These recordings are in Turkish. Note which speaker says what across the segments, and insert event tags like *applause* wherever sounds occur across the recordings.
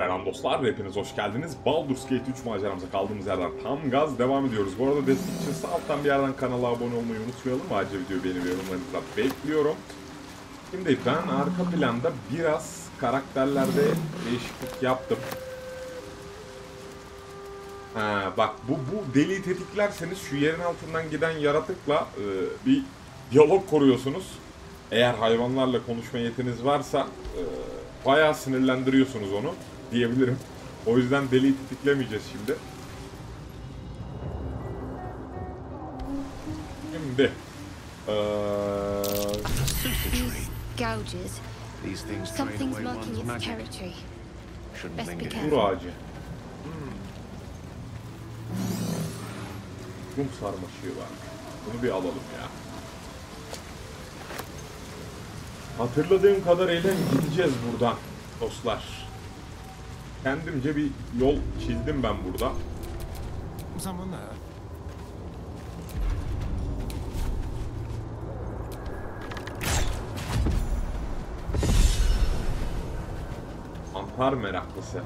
Speaker 1: Selam dostlar, hepiniz hoş geldiniz. Baldur's Gate 3 maceramıza kaldığımız yerden tam gaz devam ediyoruz. Bu arada destek için sağ alttan bir yerden kanala abone olmayı unutmayalım. Ayrıca videoyu beğeni ve yorumlarınızı bekliyorum. Şimdi ben arka planda biraz karakterlerde değişiklik yaptım. Ha, bak bu, bu deliği tetiklerseniz şu yerin altından giden yaratıkla e, bir diyalog kuruyorsunuz. Eğer hayvanlarla konuşma yetiniz varsa e, bayağı sinirlendiriyorsunuz onu diyebilirim. O yüzden deliği tetiklemeyeceğiz şimdi. Şimdi e,
Speaker 2: careful.
Speaker 1: Dur ağacı. Kum sarmaşığı var. Bunu bir alalım ya. Hatırladığım kadarıyla gideceğiz buradan dostlar. Kendimce bir yol çizdim ben burada.
Speaker 3: Someone there?
Speaker 1: Mantar meraklısı.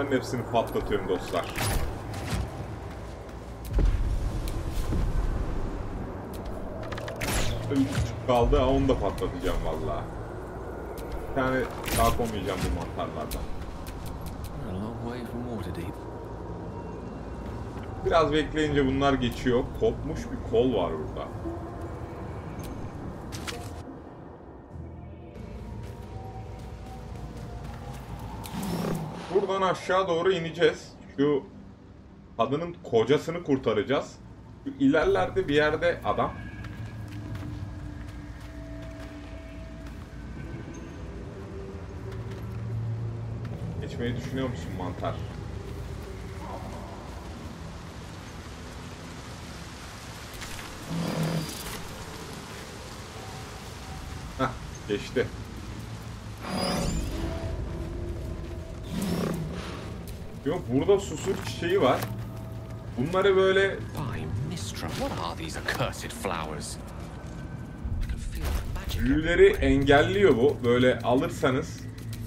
Speaker 1: Ben hepsini patlatıyorum dostlar. Küçük kaldı onu da patlatacağım valla. Bir tane daha koymayacağım bu mantarlardan. Biraz bekleyince bunlar geçiyor. Kopmuş bir kol var burada. Buradan aşağı doğru ineceğiz. Şu kadının kocasını kurtaracağız. Şu ilerlerde bir yerde adam. Geçmeyi düşünüyor musun mantar? Heh, geçti. Yok burada susur çiçeği var. Bunları böyle büyüleri engelliyor bu. Böyle alırsanız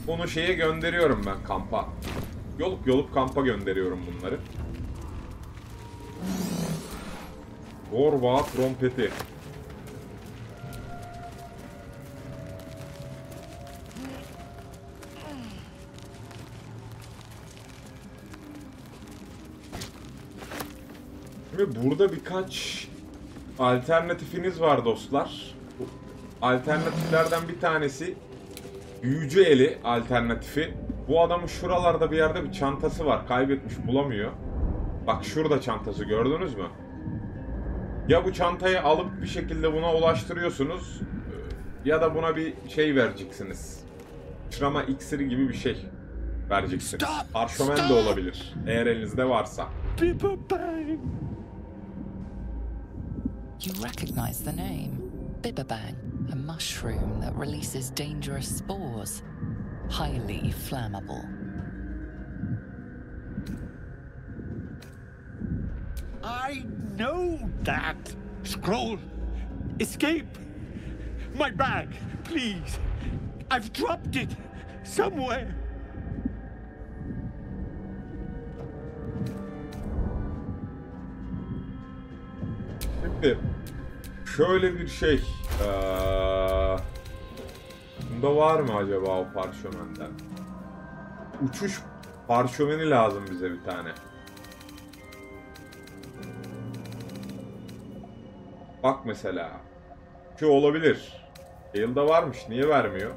Speaker 1: onu şeye gönderiyorum ben kampa. Yolup yolup kampa gönderiyorum bunları. Vorva trompeti. Ve burada birkaç alternatifiniz var dostlar. Alternatiflerden bir tanesi büyücü eli alternatifi. Bu adamın şuralarda bir yerde bir çantası var. Kaybetmiş bulamıyor. Bak şurada çantası gördünüz mü? Ya bu çantayı alıp bir şekilde buna ulaştırıyorsunuz e, ya da buna bir şey vereceksiniz. Sıçrama iksiri gibi bir şey vereceksiniz. Parşömen de olabilir. Eğer elinizde varsa.
Speaker 4: You recognize the name Bibabang, a mushroom that releases dangerous spores. Highly flammable.
Speaker 5: I know that. Scroll. Escape. My bag, please. I've dropped it somewhere.
Speaker 1: Şimdi şöyle bir şey. Eee bunda var mı acaba o parşömenden? Uçuş parşömeni lazım bize bir tane. Bak mesela. Şu olabilir. Yılda varmış. Niye vermiyor?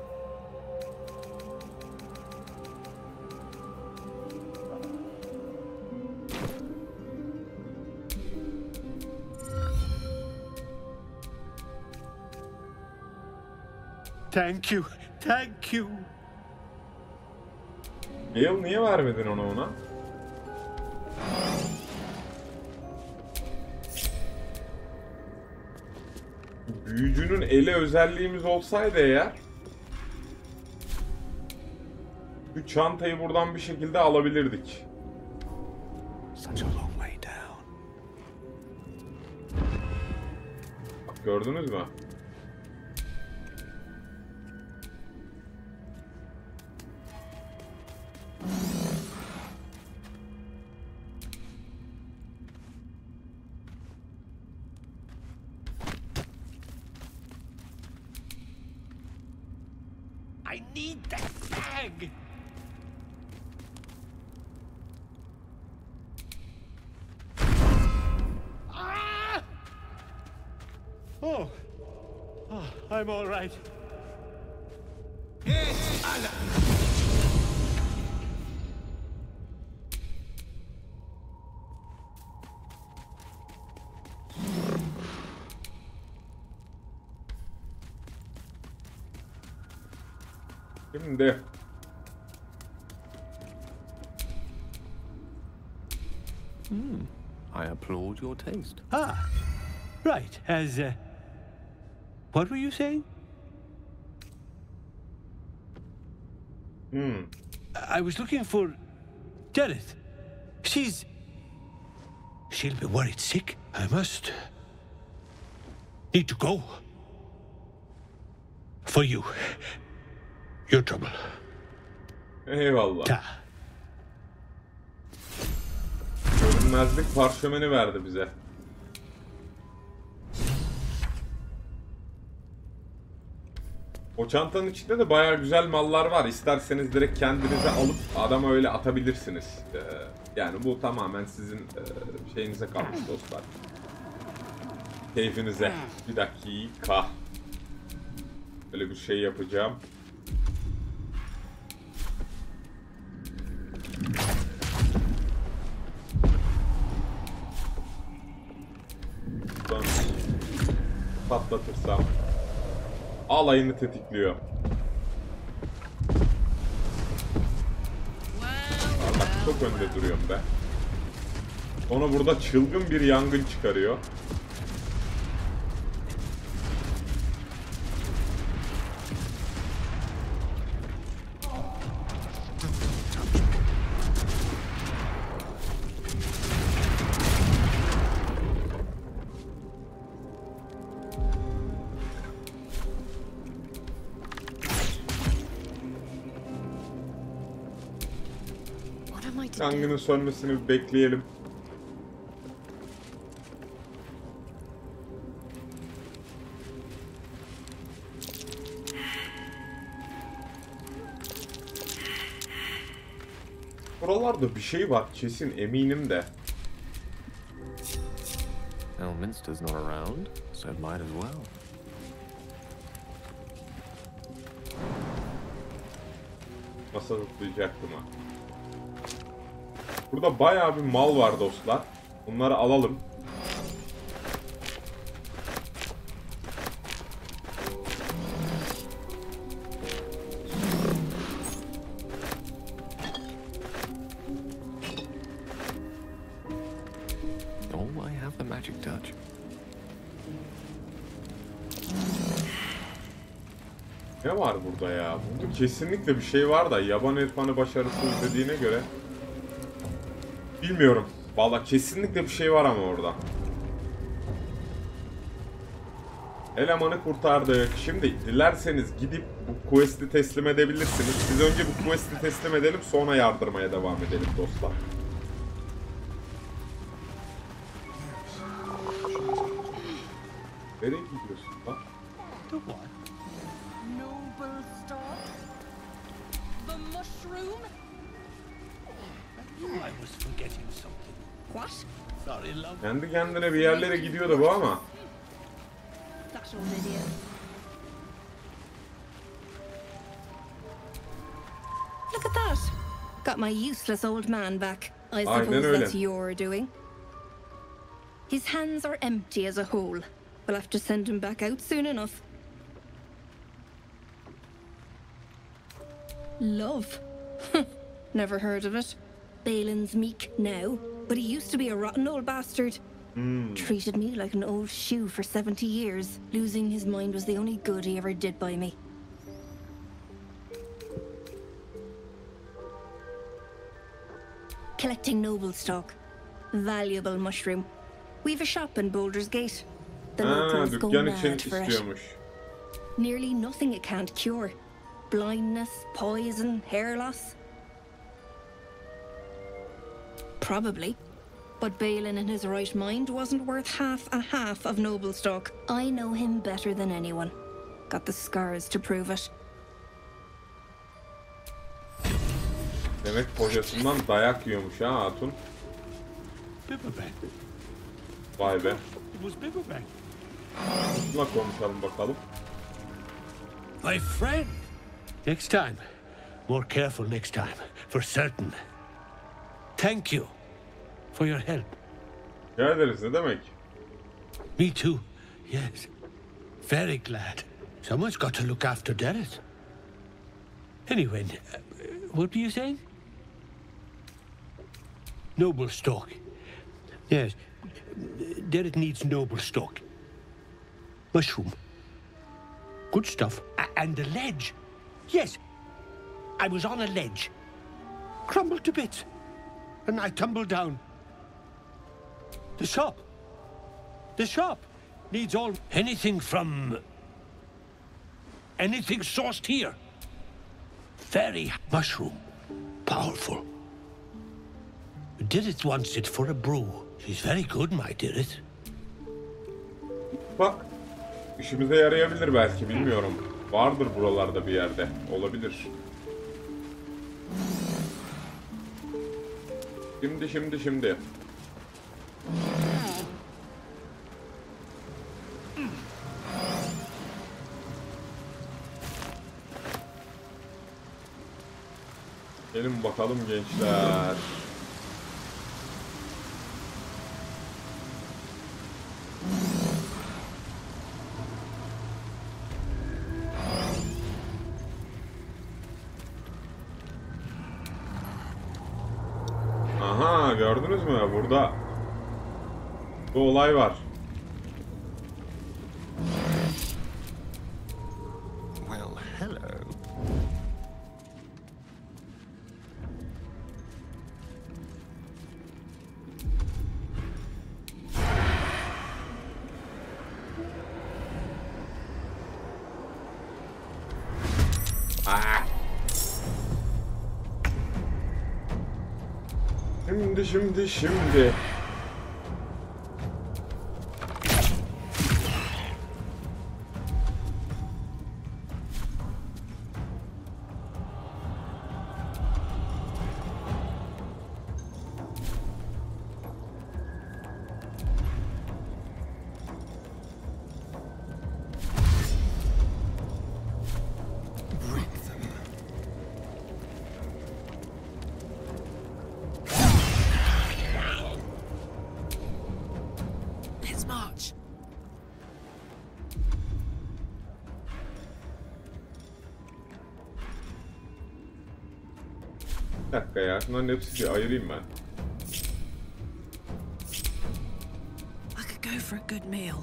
Speaker 5: Thank you. Thank you.
Speaker 1: Yıl niye vermedin onu ona? Büyücünün ele özelliğimiz olsaydı eğer şu çantayı buradan bir şekilde alabilirdik. Bak, gördünüz mü? Şimdi
Speaker 3: I applaud your taste.
Speaker 5: Ah, right. As uh, what were you saying?
Speaker 1: hmm,
Speaker 5: I was looking for Dereth. She's. She'll be worried sick. I must. Need to go. For you. Your trouble.
Speaker 1: eyvallah.
Speaker 5: Ta.
Speaker 1: Görünmezlik parşömeni verdi bize. O çantanın içinde de bayağı güzel mallar var. İsterseniz direkt kendinize alıp adama öyle atabilirsiniz. Ee, yani bu tamamen sizin e, şeyinize kalmış dostlar. Keyfinize. Bir dakika. Böyle bir şey yapacağım. Buradan patlatırsam alayını tetikliyor. Bak çok önde duruyorum be. Sonra burada çılgın bir yangın çıkarıyor. Yangının sönmesini bekleyelim. Buralarda bir şey var kesin eminim de.
Speaker 3: Elminster's not around, so might as well.
Speaker 1: Masa zıplayacaktım ha. Burada bayağı bir mal var dostlar. Bunları alalım. Ne var burada ya? Burada kesinlikle bir şey var da yaban elfanı başarısız dediğine göre bilmiyorum. Valla kesinlikle bir şey var ama orada. Elemanı kurtardık. Şimdi dilerseniz gidip bu quest'i teslim edebilirsiniz. Biz önce bu quest'i teslim edelim sonra yardırmaya devam edelim dostlar. Nereye gidiyorsun lan? Kendi kendine bir yerlere gidiyordu bu ama.
Speaker 2: That old idiot. Look at that. Got my useless old man back. I suppose that's your doing. His hands are empty as a whole. We'll have to send him back out soon enough. Love. *laughs* Never heard of it. Balin's meek now, but he used to be a rotten old bastard. Treated me like an old shoe for 70 years. Losing his mind was the only good he ever did by me. collecting noble stock. Valuable mushroom. We've a shop in Boulder's Gate. The
Speaker 1: Ha,
Speaker 2: locals go mad for it.
Speaker 1: istiyormuş.
Speaker 2: Nearly nothing it can't cure. Blindness, poison, hair loss. Probably. But Balin in his right mind wasn't worth half a half of noble stock. I know him better than anyone. Got the scars to prove it.
Speaker 1: Demek kocasından dayak yiyormuş ha hatun.
Speaker 5: Bibberbang.
Speaker 1: Vay be.
Speaker 5: It was Bibberbang.
Speaker 1: Bununla konuşalım bakalım.
Speaker 5: My friend. Next time. More careful next time. For certain. Thank you for your help.
Speaker 1: Rica ederiz ne demek?
Speaker 5: Me too. Yes. Very glad. Someone's got to look after Derek. Anyway, uh, what were you saying? Noble stock. Yes. Derek needs noble stock. Mushroom. Good stuff. A- and the ledge. Yes. I was on a ledge. Crumbled to bits. And I tumbled down. The shop. The shop needs all anything from anything sourced here. Very mushroom, powerful. Did it wants it for a brew. She's very good, my Didit.
Speaker 1: Bak. işimize yarayabilir belki bilmiyorum. Vardır buralarda bir yerde. Olabilir. Şimdi şimdi şimdi. Bakalım gençler. Aha gördünüz mü burada bu olay var. Şimdi şimdi dakika ya şunların hepsini ayırayım ben.
Speaker 6: I could go for a good meal.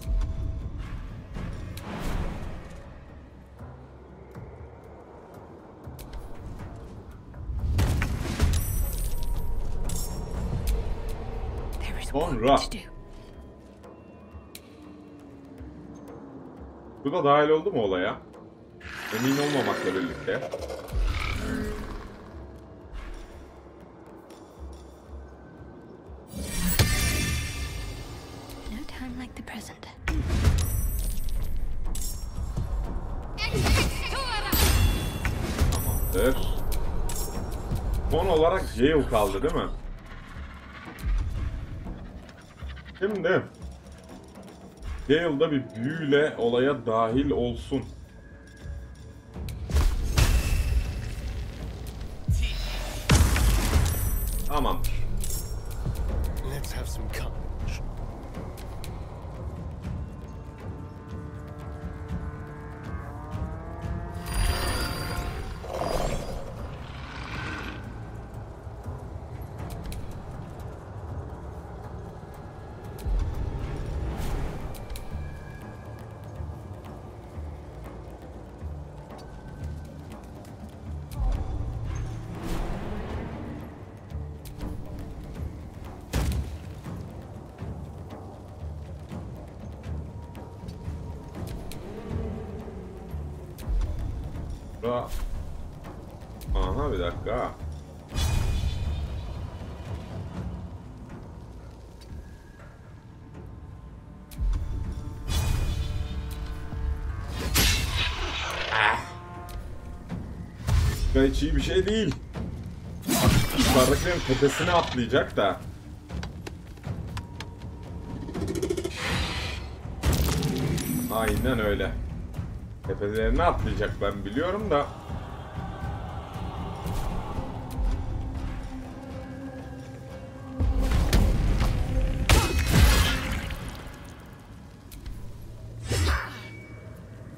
Speaker 6: There is
Speaker 1: Sonra.
Speaker 6: work to do.
Speaker 1: Bu da dahil oldu mu olaya? Emin olmamakla birlikte. Olarak Gale kaldı değil mi? Şimdi Gale da bir büyüyle olaya dahil olsun. Bura... Aha bir dakika. Bu hiç iyi bir şey değil. Yukarıdakilerin tepesine atlayacak da. Aynen öyle. Tepelerine atlayacak ben biliyorum da.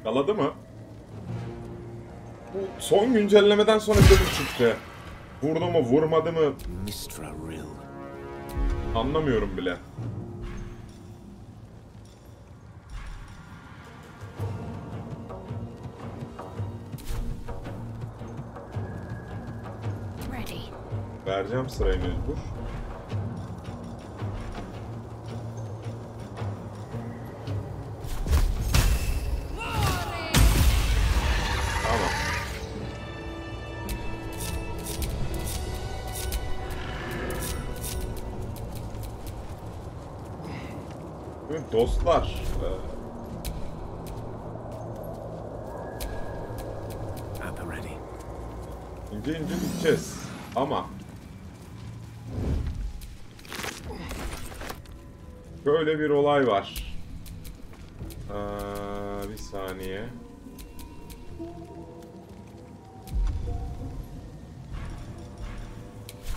Speaker 1: Yaladı mı? Bu son güncellemeden sonra bir çıktı. Vurdu mu vurmadı mı anlamıyorum bile. Vereceğim sırayı mecbur. Dostlar. e,
Speaker 3: ready.
Speaker 1: İnce ince gideceğiz. Ama Böyle bir olay var. Aa, bir saniye.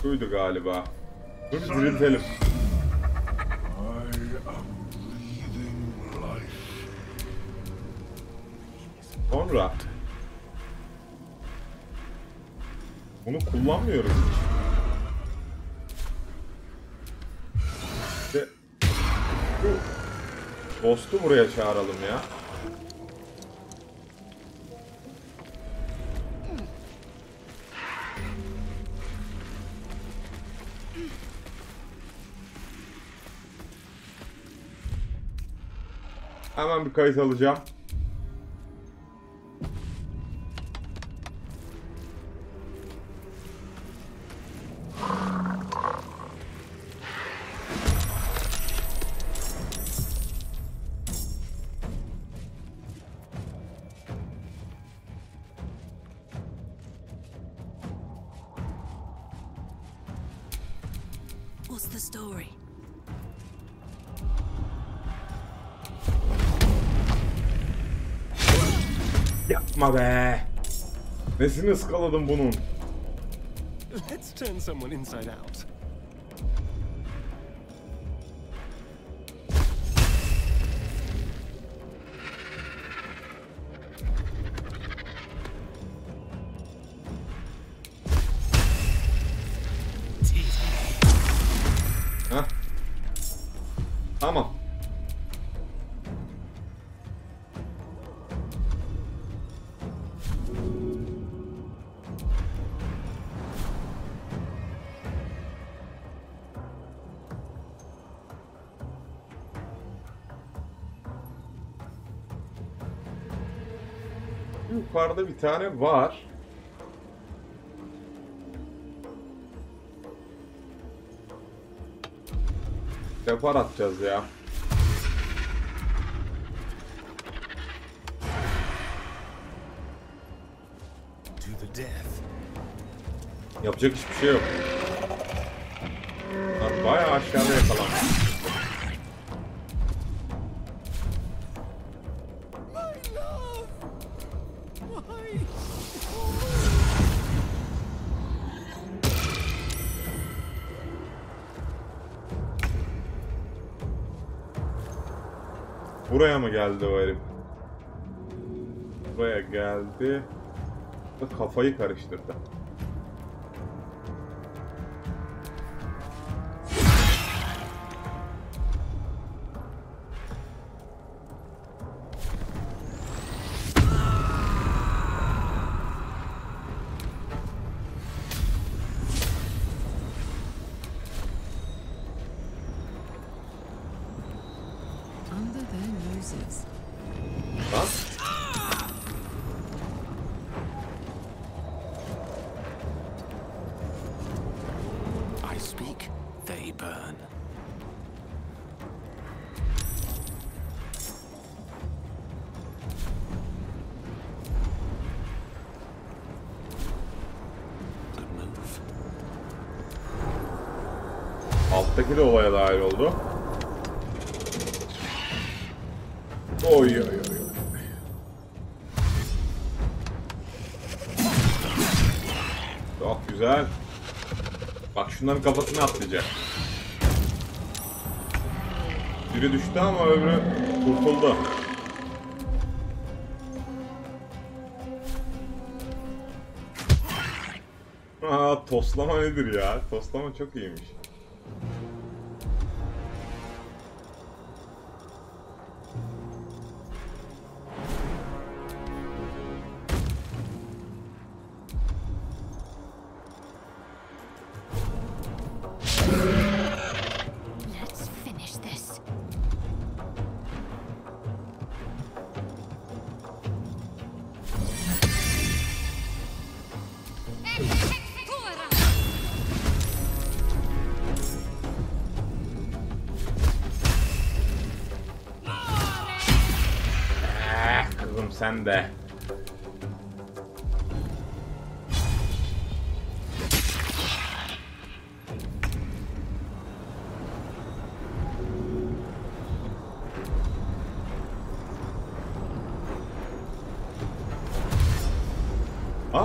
Speaker 1: Buydu galiba. Dur bir diriltelim. Sonra bunu kullanmıyoruz hiç. Ghost'u buraya çağıralım ya. Hemen bir kayıt alacağım.
Speaker 6: Story?
Speaker 1: Yapma be. Nesini ıskaladım bunun?
Speaker 3: Let's turn someone inside out.
Speaker 1: Yukarıda bir tane var. Depar atacağız ya. Yapacak hiçbir şey yok. Lan bayağı aşağıda yakalanmış. Geldi o herif? Buraya geldi. Kafayı karıştırdı. Oy oy oy. Çok güzel. Bak şunların kafasını atlayacak. Biri düştü ama öbürü kurtuldu. Aa toslama nedir ya? Toslama çok iyiymiş.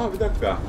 Speaker 1: Aa bir dakika.
Speaker 3: With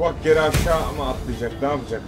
Speaker 1: bak geri aşağı mı atlayacak ne yapacak?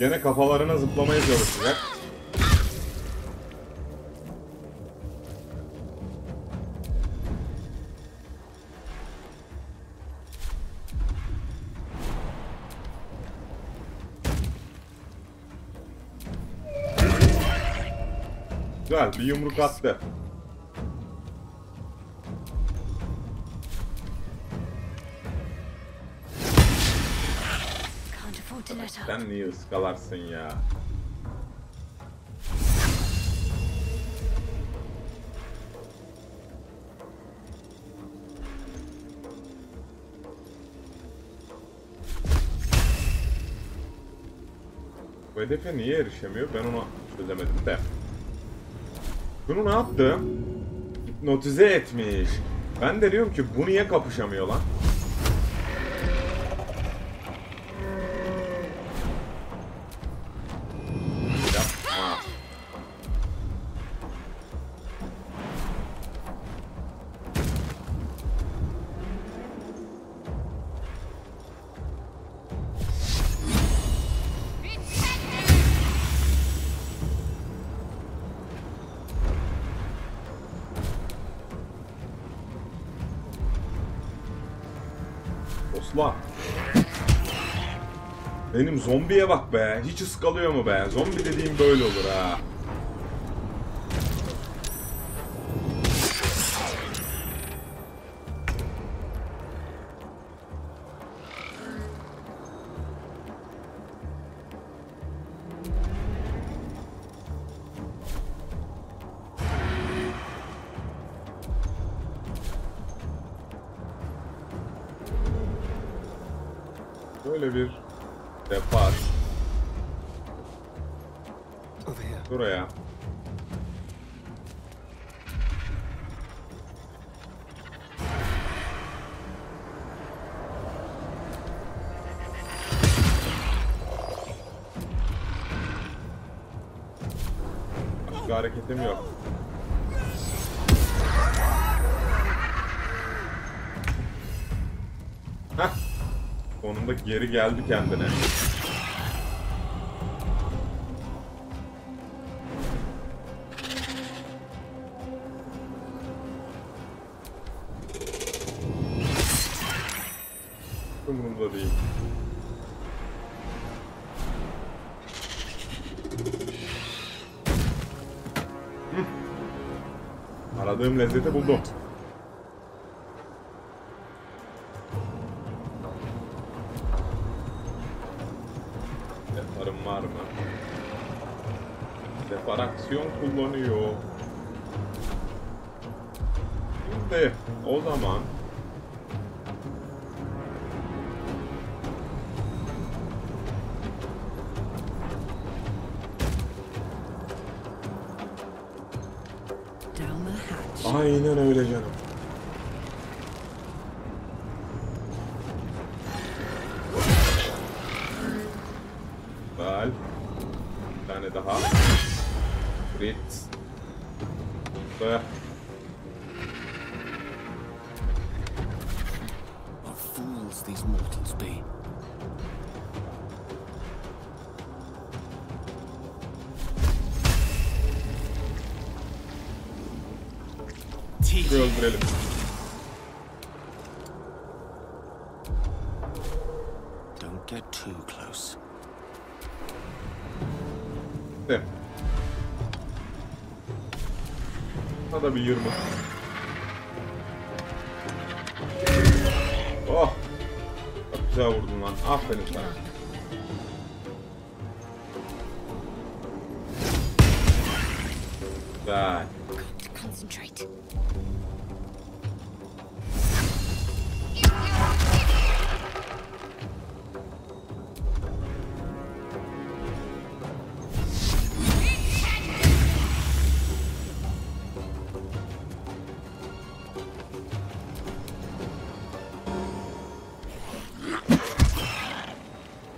Speaker 1: Gene kafalarına zıplamaya çalışacak. Güzel bir yumruk attı. Sen niye ıskalarsın ya? Bu hedefe niye erişemiyor? Ben onu çözemedim de. Bunu ne yaptı? Hipnotize etmiş. Ben de diyorum ki bu niye kapışamıyor lan? Benim zombiye bak be. Hiç ıskalıyor mu be? Zombi dediğim böyle olur ha. Hareketim yok. Heh. Sonunda geri geldi kendine. Deparım var mı? Depar aksiyon kullanıyor. Şimdi o zaman. Aynen öyle canım.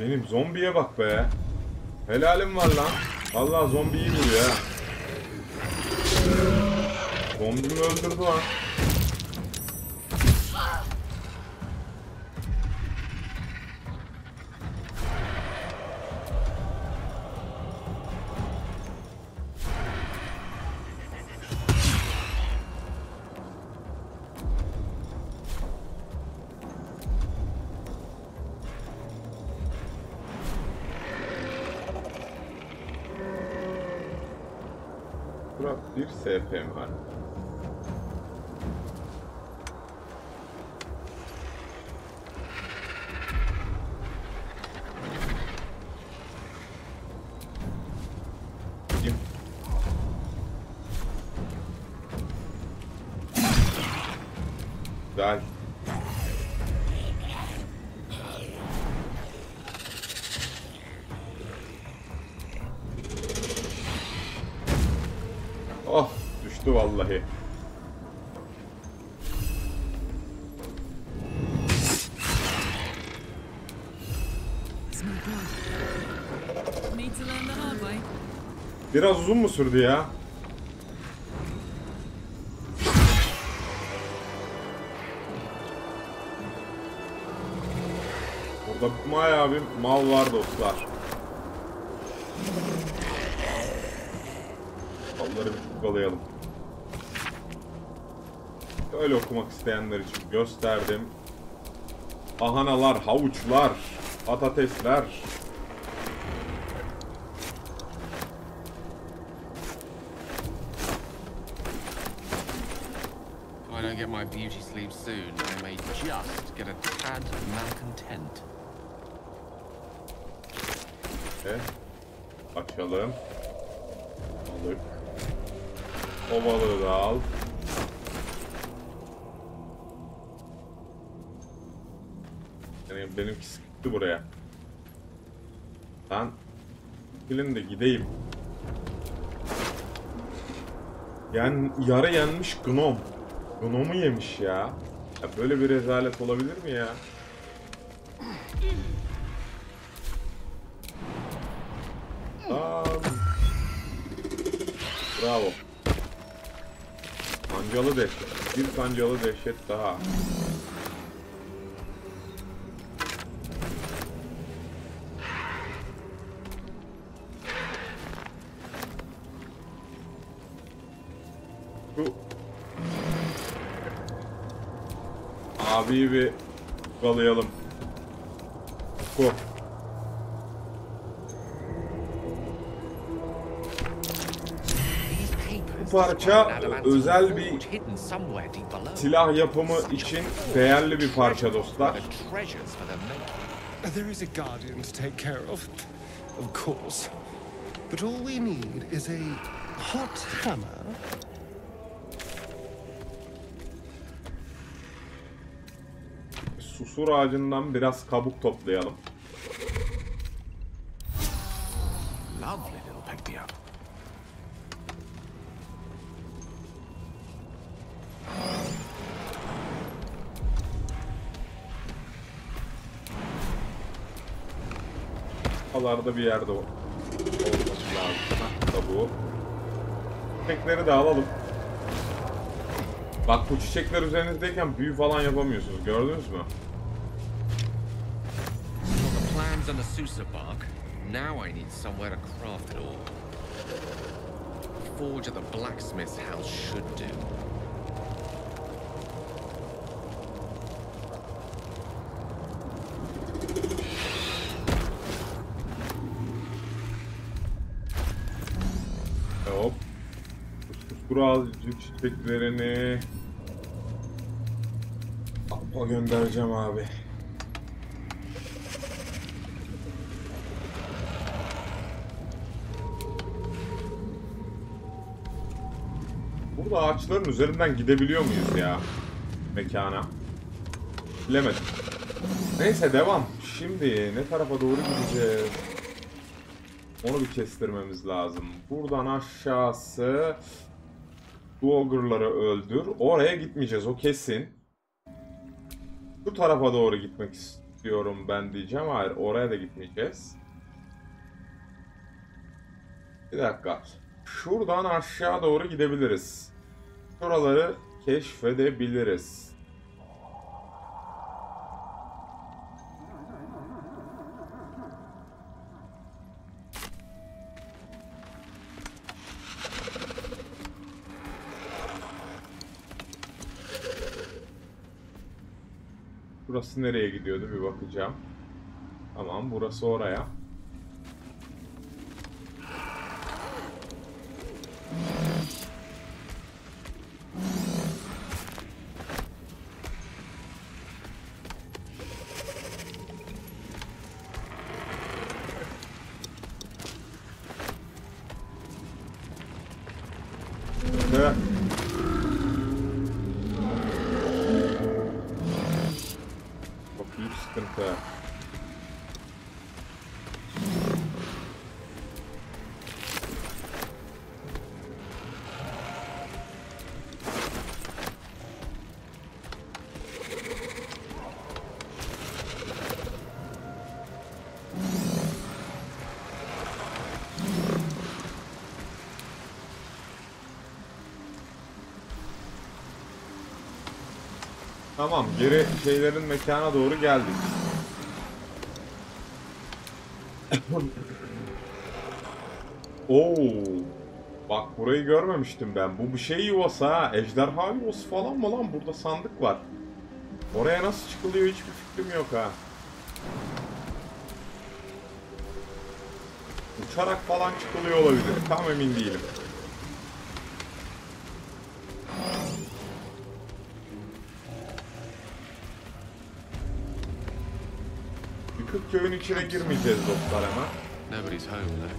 Speaker 1: Benim zombiye bak be. Helalim var lan. Vallahi zombi iyi vuruyor ha. Zombimi öldürdü lan. Bura bir Biraz uzun mu sürdü ya? Burada bayağı bir mal var dostlar. Malları bir kovalayalım. Böyle okumak isteyenler için gösterdim. Ahanalar, havuçlar, patatesler,
Speaker 7: If I don't get my beauty sleep soon, I may just get a tad malcontent.
Speaker 1: Ve açalım. Balık. O balığı da al. Yani benimkisi Gitti buraya. Ben Bilin de gideyim. Yani yarı yenmiş gnom. Gnomu yemiş ya. ya. Böyle bir rezalet olabilir mi ya? Aa, bravo. Kancalı dehşet. Bir kancalı dehşet daha. Abiyi bir.
Speaker 7: These papers
Speaker 1: Bu parça özel bir. Silah yapımı için değerli bir parça dostlar.
Speaker 8: There is a guardian to take care of, of course. But all we need is a hot hammer.
Speaker 1: Susur ağacından biraz kabuk toplayalım. Buralarda bir yerde olması lazım. Kabuğu. Çiçekleri de alalım. Bak bu çiçekler üzerinizdeyken büyü falan yapamıyorsunuz. Gördünüz mü?
Speaker 7: Got the plans and the Susa bark. Now I need somewhere to craft it all. Forge at the blacksmith's house should do.
Speaker 1: Hop. Kuskuru azıcık çiçeklerini. Alpa göndereceğim abi. Ağaçların üzerinden gidebiliyor muyuz ya? Mekana. Bilemedim. Neyse devam. Şimdi ne tarafa doğru gideceğiz? Onu bir kestirmemiz lazım. Buradan aşağısı Dogger'ları öldür. Oraya gitmeyeceğiz o kesin. Şu tarafa doğru gitmek istiyorum ben diyeceğim. Hayır oraya da gitmeyeceğiz. Bir dakika. Şuradan aşağı doğru gidebiliriz. Şuraları keşfedebiliriz. Burası nereye gidiyordu bir bakacağım. Tamam burası oraya. Tamam, geri şeylerin mekana doğru geldik. *coughs* Oo. Bak burayı görmemiştim ben. Bu bir şey yuvası ha. Ejderha yuvası falan mı lan? Burada sandık var. Oraya nasıl çıkılıyor hiçbir fikrim yok ha. Uçarak falan çıkılıyor olabilir. Tam emin değilim. Köyün içine girmeyeceğiz dostlar hemen.
Speaker 3: Nobody's home though.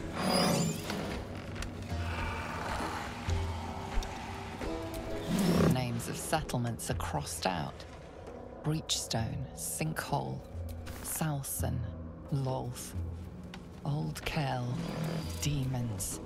Speaker 4: Names of settlements are crossed out Breachstone, Sinkhole, Salson, Lolth, Old Kel, demons.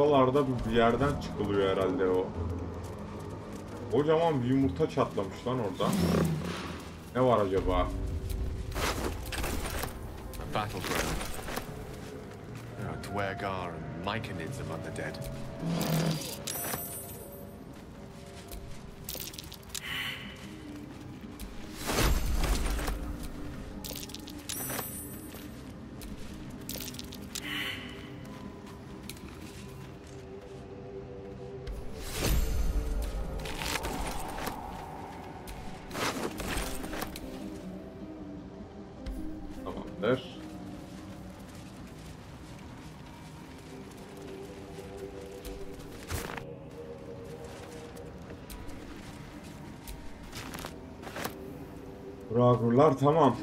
Speaker 1: Buralarda bir yerden çıkılıyor herhalde o. Kocaman bir yumurta çatlamış lan orada. Ne var acaba?
Speaker 7: Battleground. There are Dwergar and Myconids among the dead.
Speaker 1: Bragurlar tamam.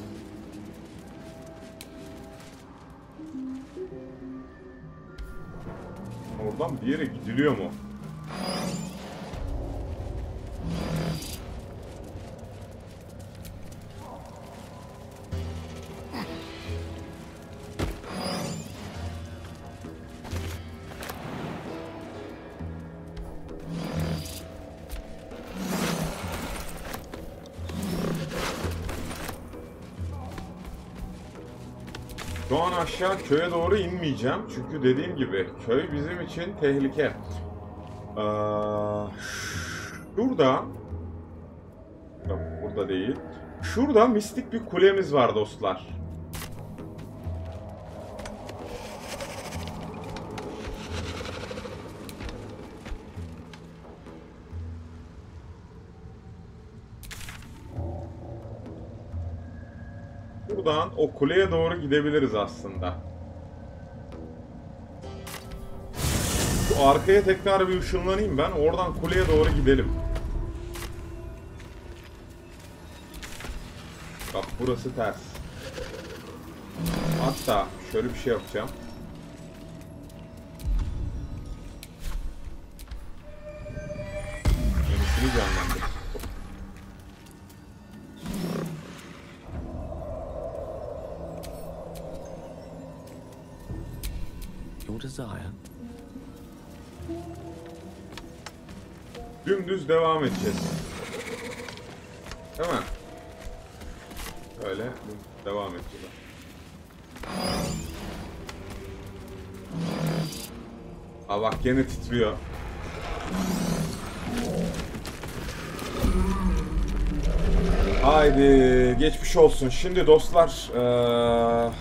Speaker 1: Oradan bir yere gidiliyor mu? Aşağı köye doğru inmeyeceğim. Çünkü dediğim gibi köy bizim için tehlike. Ee, şurada burada değil. Şurada mistik bir kulemiz var dostlar. Kuleye doğru gidebiliriz aslında. Şu arkaya tekrar bir ışınlanayım ben. Oradan kuleye doğru gidelim. Bak burası ters. Hatta şöyle bir şey yapacağım. Dümdüz devam edeceğiz. Değil mi? Öyle dümdüz devam edeceğiz. Aa bak gene titriyor. Haydi geçmiş olsun. Şimdi dostlar eee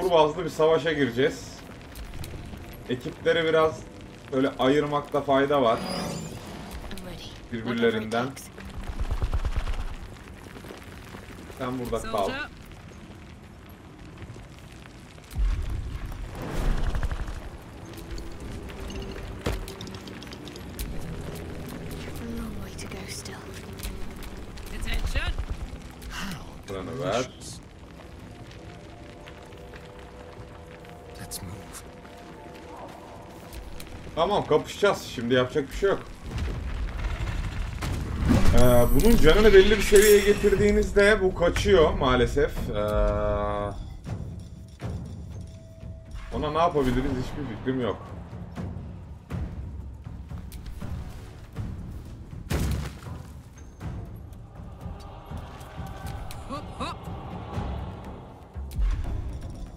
Speaker 1: Kurbazlı bir savaşa gireceğiz. Ekipleri biraz böyle ayırmakta fayda var birbirlerinden. Sen burada kal. Tamam kapışacağız. Şimdi yapacak bir şey yok. Ee, bunun canını belli bir seviyeye getirdiğinizde bu kaçıyor maalesef. Ee, ona ne yapabiliriz hiçbir fikrim yok.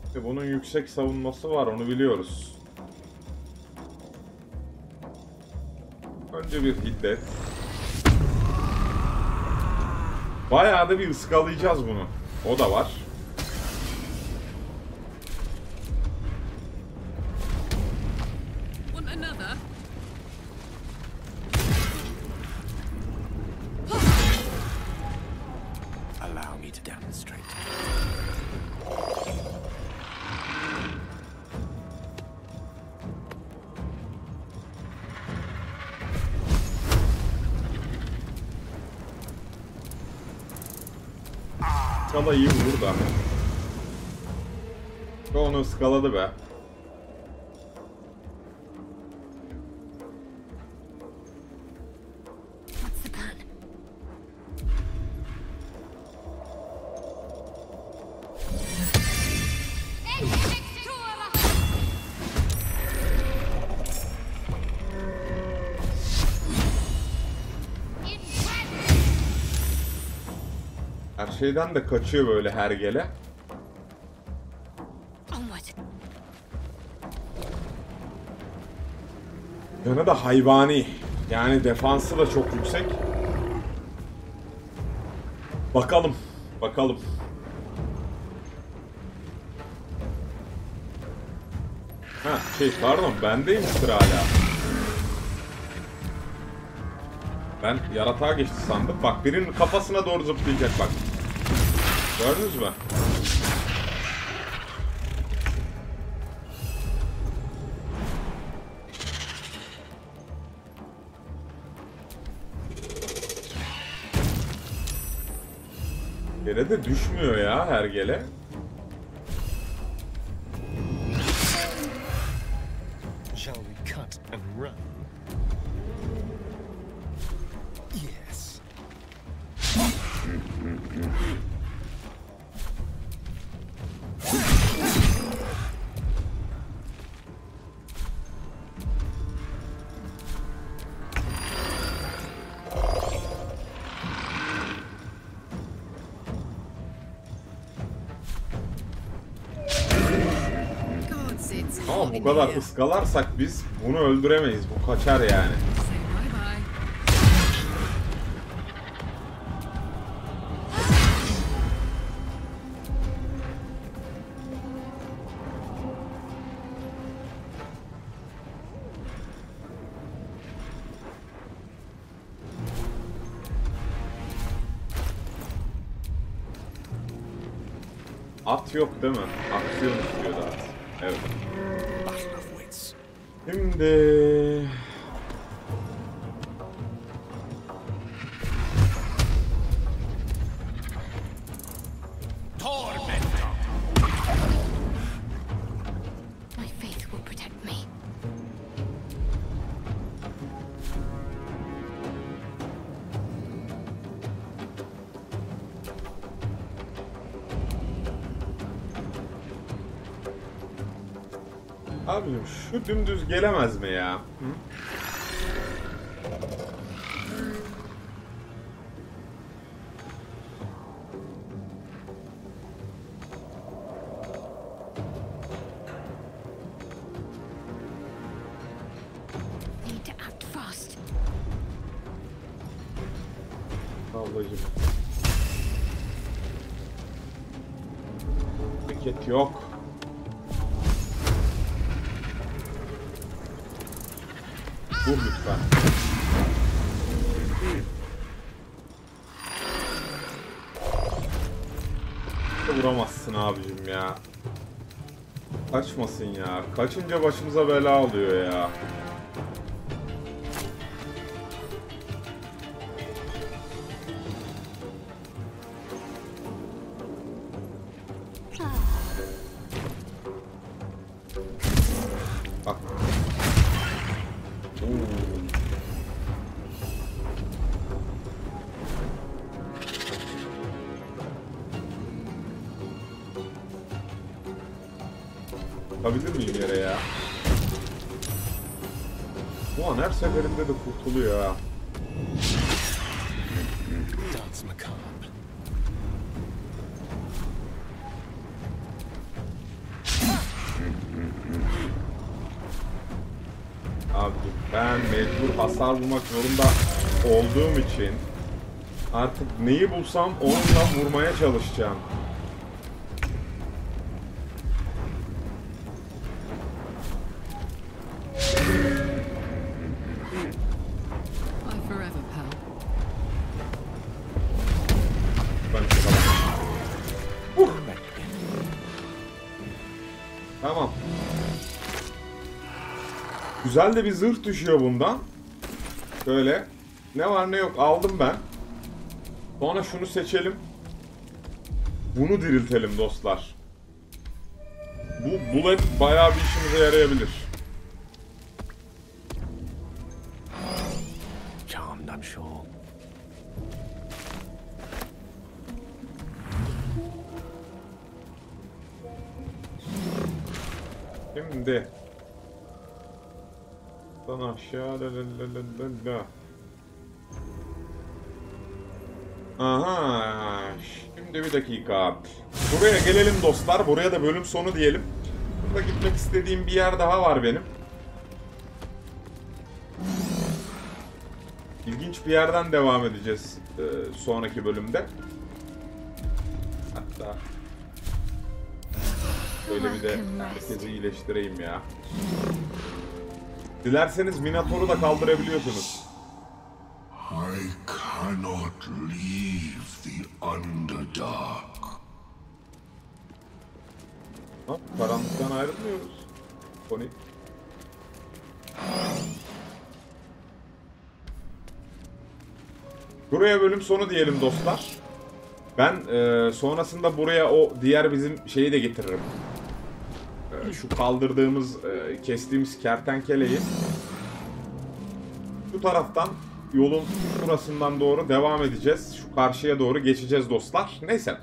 Speaker 1: İşte bunun yüksek savunması var onu biliyoruz. Önce bir hiddet. Bayağı da bir ıskalayacağız bunu. O da var. Iskala iyi vurur da. Onu ıskaladı be. Şeyden de kaçıyor böyle hergele.
Speaker 6: Onward.
Speaker 1: Yanı da hayvani. Yani defansı da çok yüksek. Bakalım. Bakalım. Ha şey pardon bendeymiştir hala. Ben yaratığa geçti sandım. Bak birinin kafasına doğru zıplayacak bak. Gördünüz mü? Yere de düşmüyor ya hergele. Bu kadar ıskalarsak biz bunu öldüremeyiz. Bu kaçar yani. At yok değil mi? Aksiyon istiyordu at. Evet.
Speaker 8: Battle of wits.
Speaker 1: Şimdi... gelemez mi ya? Hı? Kaçmasın ya. Kaçınca başımıza bela oluyor ya. Bakabilir miyim yere ya? Bu an her seferinde de kurtuluyor ha. Abi ben mecbur hasar vurmak zorunda olduğum için artık neyi bulsam onunla vurmaya çalışacağım. Güzel de bir zırh düşüyor bundan. Şöyle. Ne var ne yok aldım ben. Sonra şunu seçelim. bunu diriltelim dostlar. Bu bullet bayağı bir işimize yarayabilir.
Speaker 3: Sure.
Speaker 1: Şimdi. Buradan aşağı. La la la la. Aha. Şimdi bir dakika. Buraya gelelim dostlar. Buraya da bölüm sonu diyelim. Burada gitmek istediğim bir yer daha var benim. İlginç bir yerden devam edeceğiz e, sonraki bölümde. Hatta Böyle bir de herkesi iyileştireyim ya. Dilerseniz Minotaur'u da kaldırabiliyorsunuz.
Speaker 9: I cannot leave the Underdark.
Speaker 1: Ha, karanlıktan ayrılmıyoruz. Pony. Buraya bölüm sonu diyelim dostlar. Ben e, sonrasında buraya o diğer bizim şeyi de getiririm. Şu kaldırdığımız, e, kestiğimiz kertenkeleyi şu taraftan yolun şurasından doğru devam edeceğiz. Şu karşıya doğru geçeceğiz dostlar. Neyse.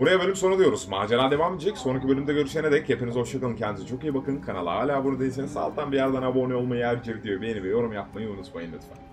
Speaker 1: Buraya bölüm sonu diyoruz. Macera devam edecek. Sonraki bölümde görüşene dek hepiniz hoşçakalın. Kendinize çok iyi bakın. Kanala hala abone değilseniz alttan bir yerden abone olmayı, her videoyu beğeni ve yorum yapmayı unutmayın lütfen.